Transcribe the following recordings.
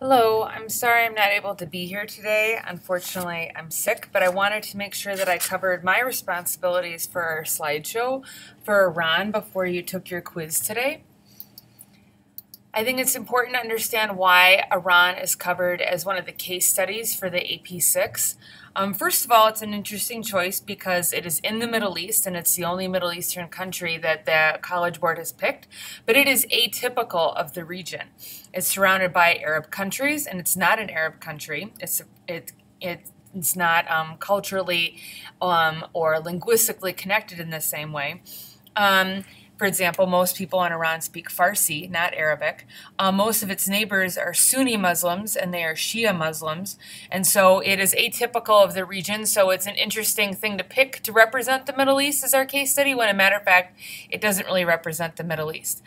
Hello, I'm sorry I'm not able to be here today. Unfortunately, I'm sick, but I wanted to make sure that I covered my responsibilities for our slideshow for Iran before you took your quiz today. I think it's important to understand why Iran is covered as one of the case studies for the AP6. Um, first of all, it's an interesting choice because it is in the Middle East and it's the only Middle Eastern country that the College Board has picked, but it is atypical of the region. It's surrounded by Arab countries and it's not an Arab country. It's it, it it's not um, culturally um, or linguistically connected in the same way. Um, for example, most people in Iran speak Farsi, not Arabic. Uh, most of its neighbors are Sunni Muslims and they are Shia Muslims. And so it is atypical of the region. So it's an interesting thing to pick to represent the Middle East as our case study, when a matter of fact, it doesn't really represent the Middle East.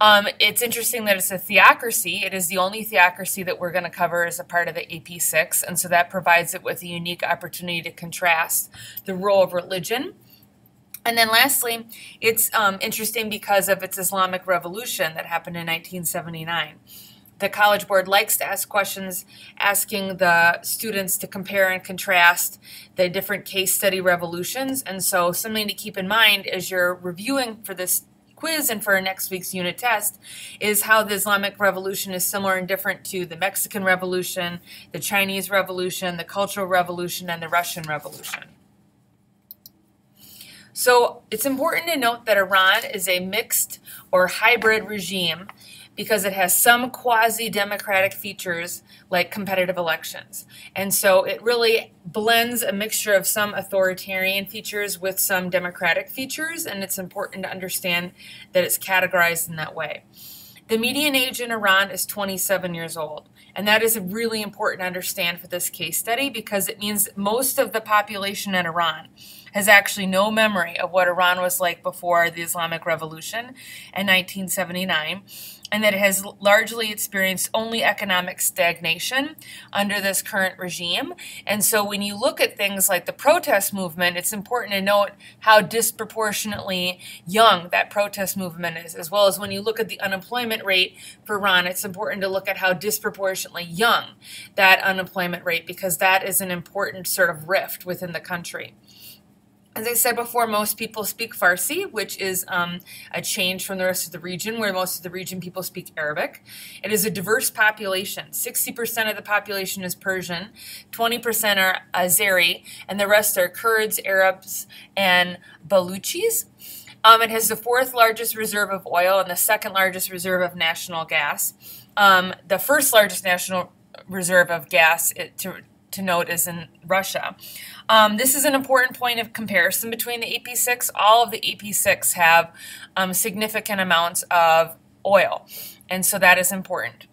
Um, it's interesting that it's a theocracy. It is the only theocracy that we're going to cover as a part of the AP6. And so that provides it with a unique opportunity to contrast the role of religion and then lastly, it's um, interesting because of its Islamic revolution that happened in 1979. The College Board likes to ask questions asking the students to compare and contrast the different case study revolutions. And so, something to keep in mind as you're reviewing for this quiz and for next week's unit test is how the Islamic Revolution is similar and different to the Mexican Revolution, the Chinese Revolution, the Cultural Revolution, and the Russian Revolution. So it's important to note that Iran is a mixed or hybrid regime because it has some quasi democratic features like competitive elections. And so it really blends a mixture of some authoritarian features with some democratic features, and it's important to understand that it's categorized in that way. The median age in Iran is 27 years old. And that is really important to understand for this case study because it means most of the population in Iran has actually no memory of what Iran was like before the Islamic Revolution in 1979 and that it has largely experienced only economic stagnation under this current regime. And so when you look at things like the protest movement, it's important to note how disproportionately young that protest movement is, as well as when you look at the unemployment rate for Iran, it's important to look at how disproportionately young that unemployment rate, because that is an important sort of rift within the country. As I said before, most people speak Farsi, which is um, a change from the rest of the region, where most of the region people speak Arabic. It is a diverse population. 60% of the population is Persian, 20% are Azeri, and the rest are Kurds, Arabs, and Baluchis. Um, it has the fourth largest reserve of oil and the second largest reserve of national gas. Um, the first largest national reserve of gas, it, to, to note is in Russia. Um, this is an important point of comparison between the AP6. All of the AP6 have um, significant amounts of oil, and so that is important.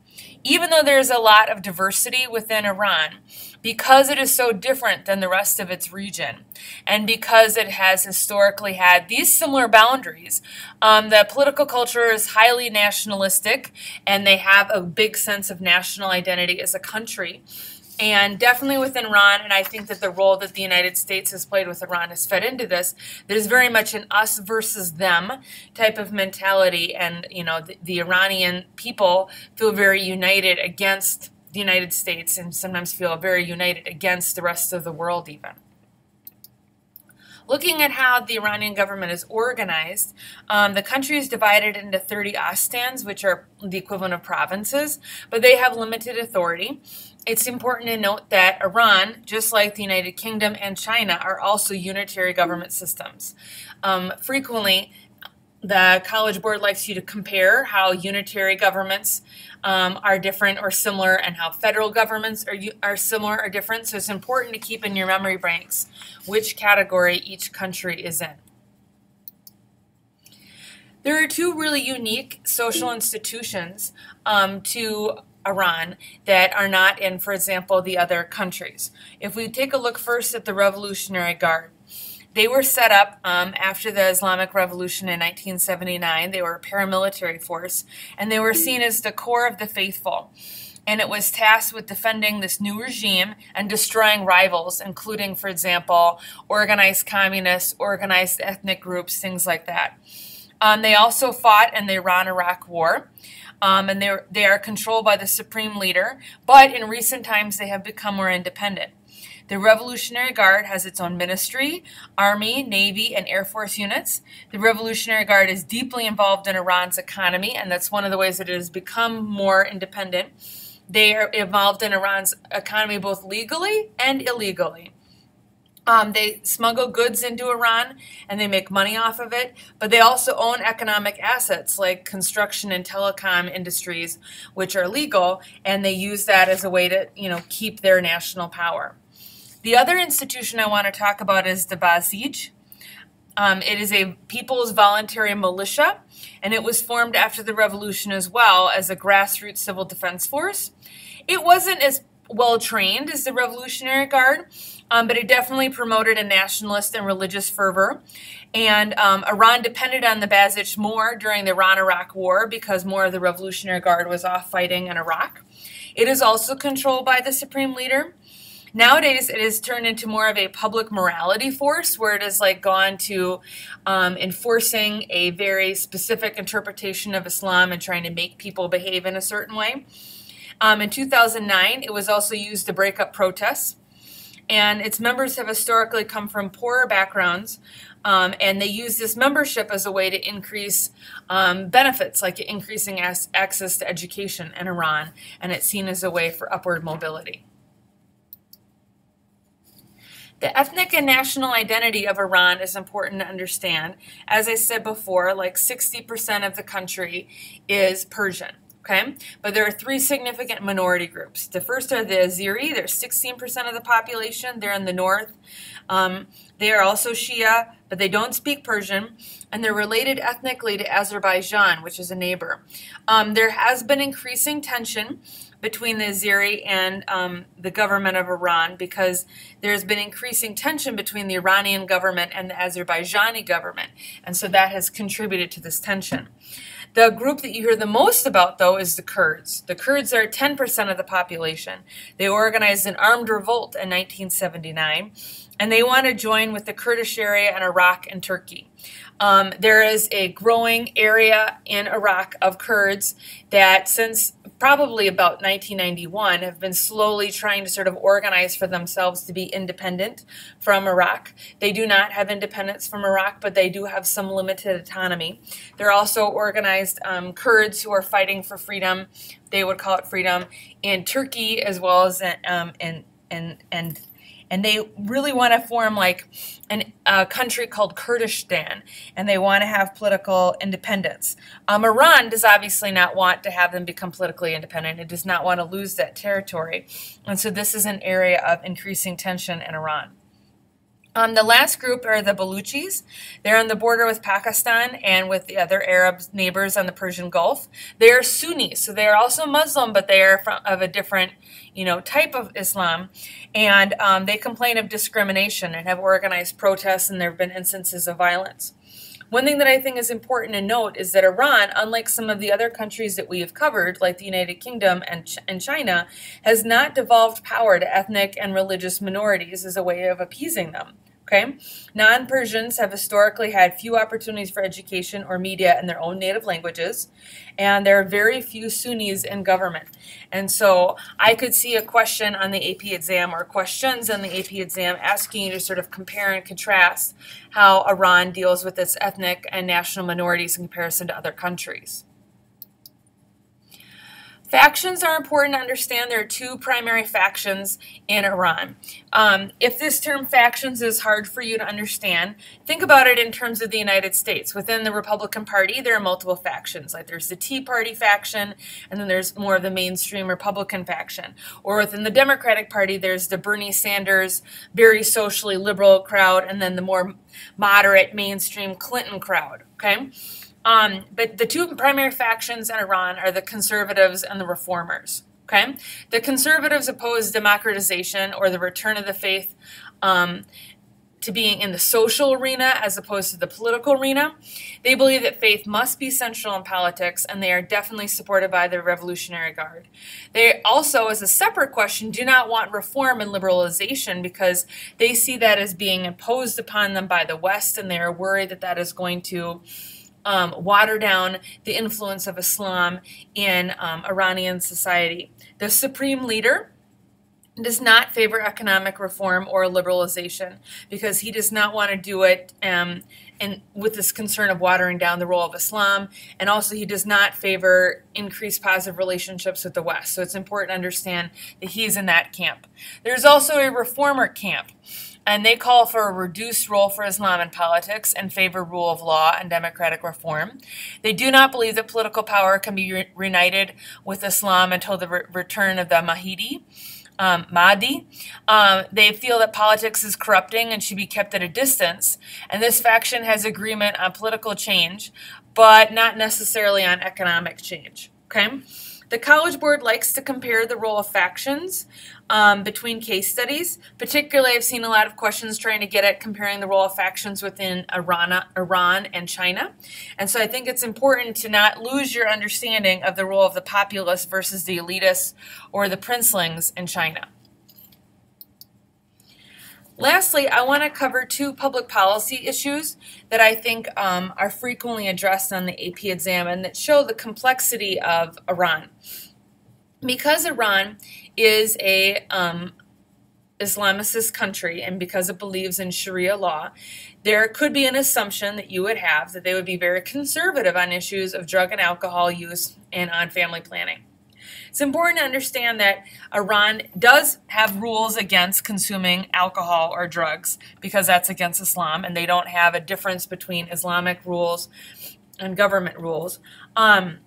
Even though there's a lot of diversity within Iran, because it is so different than the rest of its region, and because it has historically had these similar boundaries, um, the political culture is highly nationalistic, and they have a big sense of national identity as a country and definitely within Iran, and I think that the role that the United States has played with Iran has fed into this. There's very much an us versus them type of mentality, and you know the, the Iranian people feel very united against the United States, and sometimes feel very united against the rest of the world, even looking at how the Iranian government is organized, um, the country is divided into 30 ostans, which are the equivalent of provinces, but they have limited authority. It's important to note that Iran, just like the United Kingdom and China, are also unitary government systems. Um, frequently, the College Board likes you to compare how unitary governments um, are different or similar and how federal governments are, are similar or different. So it's important to keep in your memory banks which category each country is in. There are two really unique social institutions um, to Iran that are not in, for example, the other countries. If we take a look first at the Revolutionary Guard, they were set up um, after the Islamic Revolution in 1979. They were a paramilitary force, and they were seen as the core of the faithful. And it was tasked with defending this new regime and destroying rivals, including, for example, organized communists, organized ethnic groups, things like that. Um, they also fought in the Iran Iraq War. Um, and they they are controlled by the supreme leader. But in recent times, they have become more independent. The Revolutionary Guard has its own ministry, Army, Navy, and Air Force units. The Revolutionary Guard is deeply involved in Iran's economy, and that's one of the ways that it has become more independent. They are involved in Iran's economy both legally and illegally. Um, they smuggle goods into Iran and they make money off of it, but they also own economic assets like construction and telecom industries, which are legal, and they use that as a way to, you know, keep their national power. The other institution I want to talk about is the Basij. Um, it is a people's voluntary militia, and it was formed after the revolution as well as a grassroots civil defense force. It wasn't as well trained as the Revolutionary Guard, um, but it definitely promoted a nationalist and religious fervor. And um, Iran depended on the Basij more during the Iran Iraq War because more of the Revolutionary Guard was off fighting in Iraq. It is also controlled by the supreme leader. Nowadays, it has turned into more of a public morality force where it has like gone to um, enforcing a very specific interpretation of Islam and trying to make people behave in a certain way. Um, in 2009, it was also used to break up protests. And its members have historically come from poorer backgrounds, um, and they use this membership as a way to increase um, benefits, like increasing access to education in Iran, and it's seen as a way for upward mobility. The ethnic and national identity of Iran is important to understand. As I said before, like 60% of the country is Persian. Okay, but there are three significant minority groups. The first are the Azeri. They're 16% of the population. They're in the north. Um, they are also Shia, but they don't speak Persian, and they're related ethnically to Azerbaijan, which is a neighbor. Um, there has been increasing tension between the Azeri and um, the government of Iran because there's been increasing tension between the Iranian government and the Azerbaijani government. And so that has contributed to this tension. The group that you hear the most about, though, is the Kurds. The Kurds are 10% of the population. They organized an armed revolt in 1979, and they want to join with the Kurdish area in Iraq and Turkey. Um, there is a growing area in Iraq of Kurds that, since probably about 1991, have been slowly trying to sort of organize for themselves to be independent from Iraq. They do not have independence from Iraq, but they do have some limited autonomy. They're also organized um, Kurds who are fighting for freedom. They would call it freedom in Turkey as well as um, in and and and they really want to form like an, a country called Kurdistan, and they want to have political independence. Um, Iran does obviously not want to have them become politically independent. It does not want to lose that territory, and so this is an area of increasing tension in Iran. Um, the last group are the Baluchis. They're on the border with Pakistan and with the other Arab neighbors on the Persian Gulf. They are Sunni, so they are also Muslim, but they are from, of a different, you know, type of Islam. And um, they complain of discrimination and have organized protests, and there have been instances of violence. One thing that I think is important to note is that Iran, unlike some of the other countries that we have covered, like the United Kingdom and, Ch- and China, has not devolved power to ethnic and religious minorities as a way of appeasing them. Okay? Non Persians have historically had few opportunities for education or media in their own native languages, and there are very few Sunnis in government. And so I could see a question on the AP exam or questions on the AP exam asking you to sort of compare and contrast how Iran deals with its ethnic and national minorities in comparison to other countries. Factions are important to understand. There are two primary factions in Iran. Um, if this term factions is hard for you to understand, think about it in terms of the United States. Within the Republican Party, there are multiple factions. Like there's the Tea Party faction, and then there's more of the mainstream Republican faction. Or within the Democratic Party, there's the Bernie Sanders, very socially liberal crowd, and then the more moderate mainstream Clinton crowd. Okay? Um, but the two primary factions in Iran are the conservatives and the reformers. Okay, the conservatives oppose democratization or the return of the faith um, to being in the social arena as opposed to the political arena. They believe that faith must be central in politics, and they are definitely supported by the Revolutionary Guard. They also, as a separate question, do not want reform and liberalization because they see that as being imposed upon them by the West, and they are worried that that is going to um, water down the influence of Islam in um, Iranian society. The supreme leader does not favor economic reform or liberalization because he does not want to do it um, and with this concern of watering down the role of Islam, and also he does not favor increased positive relationships with the West. So it's important to understand that he's in that camp. There's also a reformer camp, and they call for a reduced role for Islam in politics and favor rule of law and democratic reform. They do not believe that political power can be re- reunited with Islam until the re- return of the Mahdi um, Mahdi. Um, they feel that politics is corrupting and should be kept at a distance. And this faction has agreement on political change, but not necessarily on economic change. Okay? The College Board likes to compare the role of factions um, between case studies. Particularly, I've seen a lot of questions trying to get at comparing the role of factions within Iran, Iran and China. And so I think it's important to not lose your understanding of the role of the populace versus the elitists or the princelings in China. Lastly, I want to cover two public policy issues that I think um, are frequently addressed on the AP exam and that show the complexity of Iran. Because Iran is a um, Islamicist country and because it believes in Sharia law, there could be an assumption that you would have that they would be very conservative on issues of drug and alcohol use and on family planning. It's important to understand that Iran does have rules against consuming alcohol or drugs because that's against Islam, and they don't have a difference between Islamic rules and government rules. Um,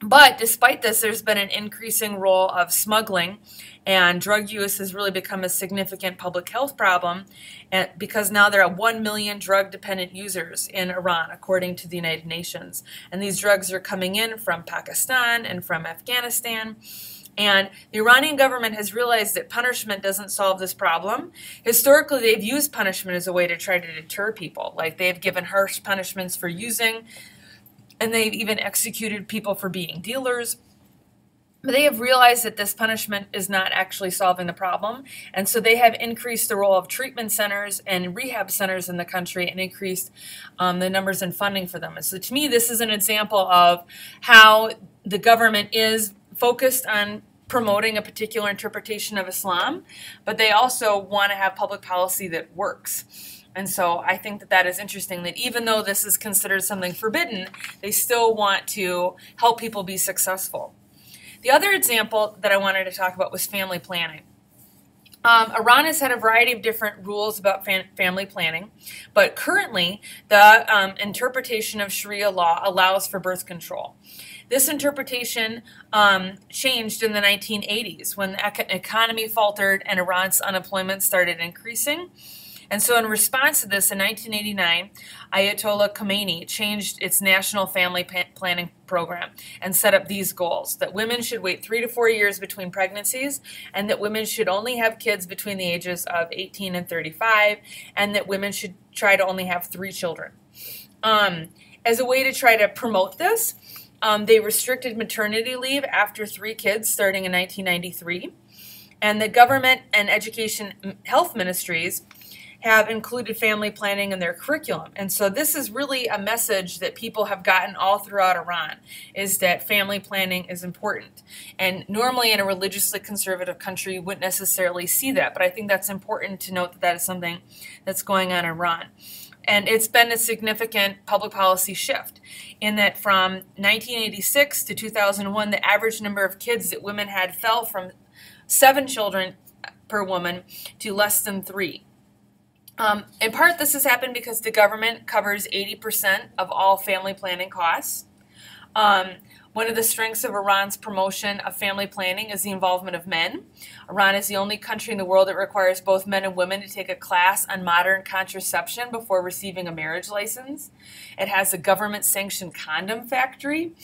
but despite this, there's been an increasing role of smuggling, and drug use has really become a significant public health problem and because now there are 1 million drug dependent users in Iran, according to the United Nations. And these drugs are coming in from Pakistan and from Afghanistan. And the Iranian government has realized that punishment doesn't solve this problem. Historically, they've used punishment as a way to try to deter people. Like they've given harsh punishments for using and they've even executed people for being dealers. They have realized that this punishment is not actually solving the problem, and so they have increased the role of treatment centers and rehab centers in the country and increased um, the numbers and funding for them. And so, to me, this is an example of how the government is focused on promoting a particular interpretation of Islam, but they also want to have public policy that works. And so I think that that is interesting that even though this is considered something forbidden, they still want to help people be successful. The other example that I wanted to talk about was family planning. Um, Iran has had a variety of different rules about fam- family planning, but currently the um, interpretation of Sharia law allows for birth control. This interpretation um, changed in the 1980s when the ec- economy faltered and Iran's unemployment started increasing. And so, in response to this, in 1989, Ayatollah Khomeini changed its national family planning program and set up these goals that women should wait three to four years between pregnancies, and that women should only have kids between the ages of 18 and 35, and that women should try to only have three children. Um, as a way to try to promote this, um, they restricted maternity leave after three kids starting in 1993. And the government and education health ministries have included family planning in their curriculum. And so this is really a message that people have gotten all throughout Iran is that family planning is important. And normally in a religiously conservative country you wouldn't necessarily see that, but I think that's important to note that that is something that's going on in Iran. And it's been a significant public policy shift in that from 1986 to 2001, the average number of kids that women had fell from seven children per woman to less than three. Um, in part, this has happened because the government covers 80% of all family planning costs. Um, one of the strengths of Iran's promotion of family planning is the involvement of men. Iran is the only country in the world that requires both men and women to take a class on modern contraception before receiving a marriage license. It has a government sanctioned condom factory.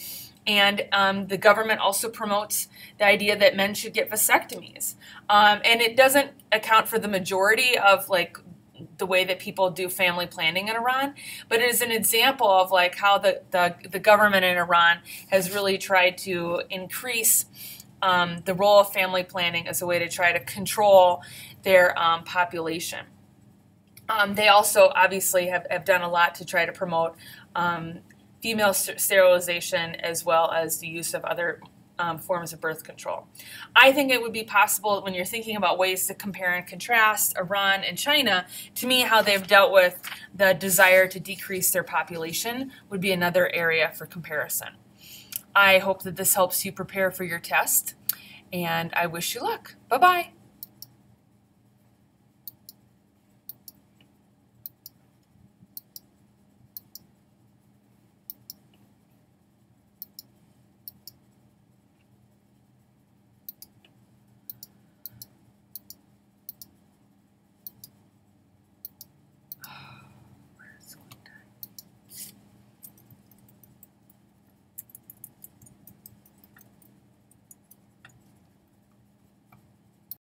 And um, the government also promotes the idea that men should get vasectomies. Um, and it doesn't account for the majority of like the way that people do family planning in Iran, but it is an example of like how the, the, the government in Iran has really tried to increase um, the role of family planning as a way to try to control their um, population. Um, they also obviously have, have done a lot to try to promote um, female sterilization as well as the use of other um, forms of birth control. I think it would be possible when you're thinking about ways to compare and contrast Iran and China, to me, how they've dealt with the desire to decrease their population would be another area for comparison. I hope that this helps you prepare for your test, and I wish you luck. Bye bye.